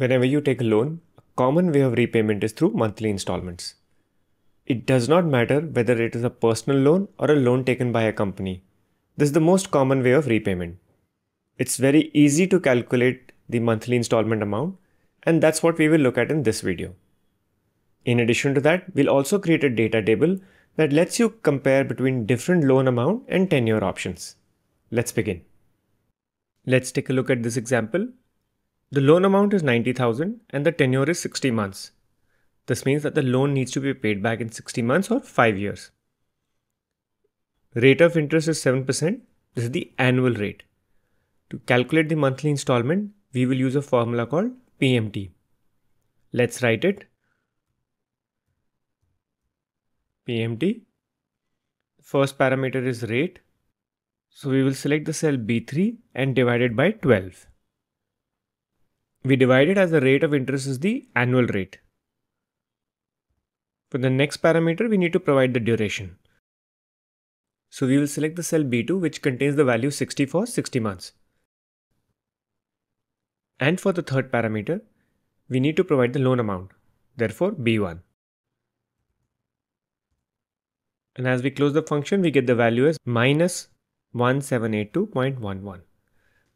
Whenever you take a loan, a common way of repayment is through monthly installments. It does not matter whether it is a personal loan or a loan taken by a company. This is the most common way of repayment. It's very easy to calculate the monthly installment amount, and that's what we will look at in this video. In addition to that, we'll also create a data table that lets you compare between different loan amount and tenure options. Let's begin. Let's take a look at this example the loan amount is 90,000 and the tenure is 60 months. This means that the loan needs to be paid back in 60 months or 5 years. Rate of interest is 7%. This is the annual rate. To calculate the monthly installment, we will use a formula called PMT. Let's write it. PMT. First parameter is rate. So we will select the cell B3 and divide it by 12 we divide it as the rate of interest is the annual rate. For the next parameter, we need to provide the duration. So we will select the cell B2 which contains the value 60 for 60 months. And for the third parameter, we need to provide the loan amount, therefore B1. And as we close the function, we get the value as minus 1782.11.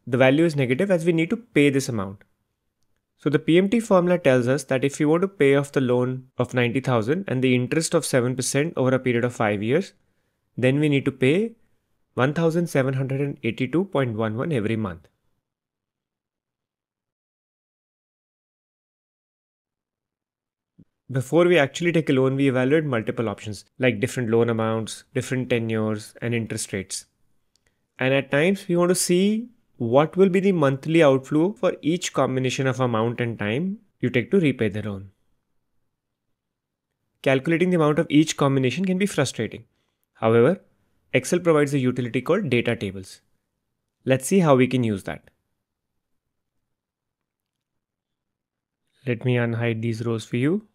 The value is negative as we need to pay this amount. So the PMT formula tells us that if you want to pay off the loan of 90,000 and the interest of 7% over a period of 5 years, then we need to pay 1782.11 every month. Before we actually take a loan, we evaluate multiple options like different loan amounts, different tenures, and interest rates. And at times, we want to see what will be the monthly outflow for each combination of amount and time you take to repay the loan. Calculating the amount of each combination can be frustrating. However, Excel provides a utility called data tables. Let's see how we can use that. Let me unhide these rows for you.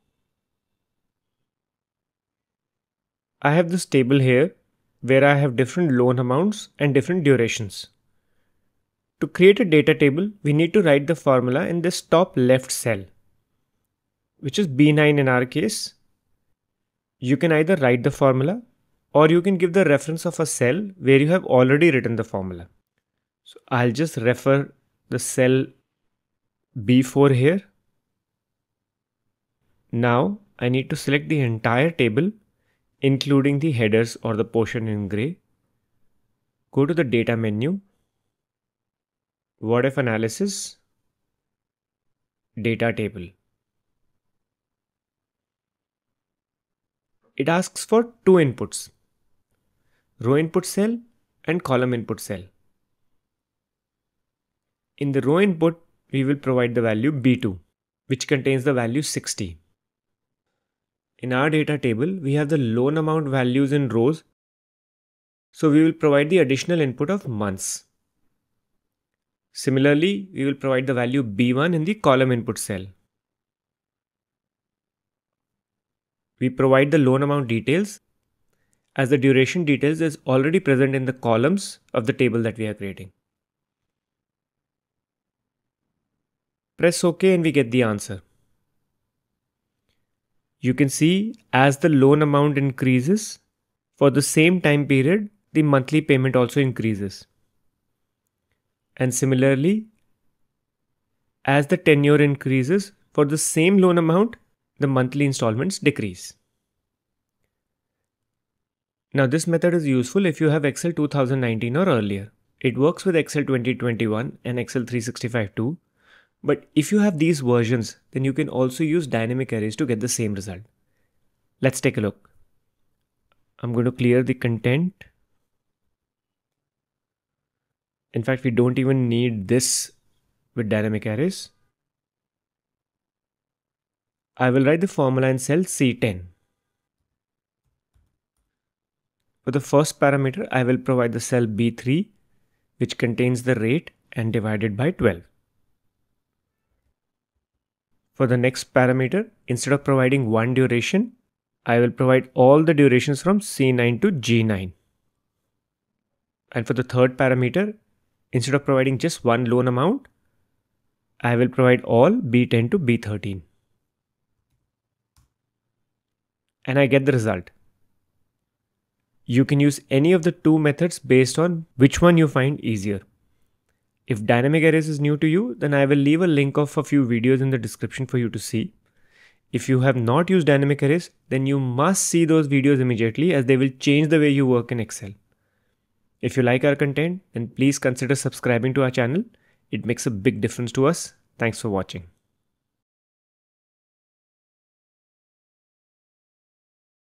I have this table here where I have different loan amounts and different durations. To create a data table, we need to write the formula in this top left cell, which is B9 in our case. You can either write the formula or you can give the reference of a cell where you have already written the formula. So I'll just refer the cell B4 here. Now I need to select the entire table, including the headers or the portion in gray. Go to the data menu what if analysis? Data table. It asks for two inputs, row input cell and column input cell. In the row input, we will provide the value B2, which contains the value 60. In our data table, we have the loan amount values in rows, so we will provide the additional input of months. Similarly, we will provide the value B1 in the column input cell. We provide the loan amount details as the duration details is already present in the columns of the table that we are creating. Press OK and we get the answer. You can see as the loan amount increases, for the same time period, the monthly payment also increases. And similarly, as the tenure increases, for the same loan amount, the monthly installments decrease. Now this method is useful if you have Excel 2019 or earlier. It works with Excel 2021 and Excel 365 too. But if you have these versions, then you can also use dynamic arrays to get the same result. Let's take a look. I'm going to clear the content in fact, we don't even need this with dynamic arrays. I will write the formula in cell C10. For the first parameter, I will provide the cell B3, which contains the rate and divided by 12. For the next parameter, instead of providing one duration, I will provide all the durations from C9 to G9. And for the third parameter, Instead of providing just one loan amount, I will provide all B10 to B13. And I get the result. You can use any of the two methods based on which one you find easier. If dynamic arrays is new to you, then I will leave a link of a few videos in the description for you to see. If you have not used dynamic arrays, then you must see those videos immediately as they will change the way you work in Excel. If you like our content, then please consider subscribing to our channel. It makes a big difference to us. Thanks for watching.